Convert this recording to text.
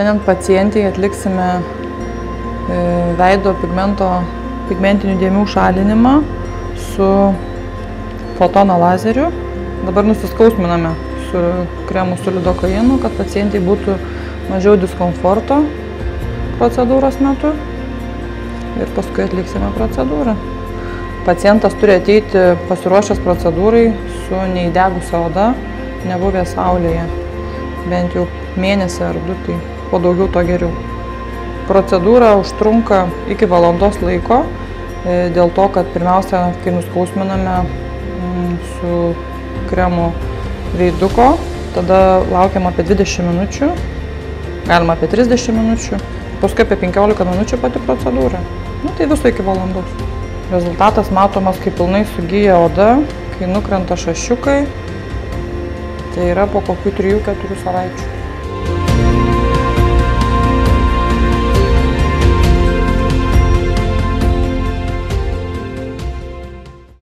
Šiandien pacientiai atliksime e, veido pigmento, pigmentinių dėmių šalinimą su fotono lazeriu. Dabar nusiskausminame su kremu su lidokainu, kad pacientai būtų mažiau diskomforto procedūros metu. Ir paskui atliksime procedūrą. Pacientas turi ateiti pasiruošęs procedūrai su neįdegusia oda, nebuvęs saulėje. Bent jau mėnesį ar du, tai kuo daugiau, to geriau. Procedūra užtrunka iki valandos laiko, e, dėl to, kad pirmiausia, kai nuskausminame mm, su kremu veiduko, tada laukiam apie 20 minučių, galima apie 30 minučių, paskui apie 15 minučių pati procedūra. Nu, tai viso iki valandos. Rezultatas matomas, kai pilnai sugyja oda, kai nukrenta šašiukai, tai yra po kokių 3-4 savaičių.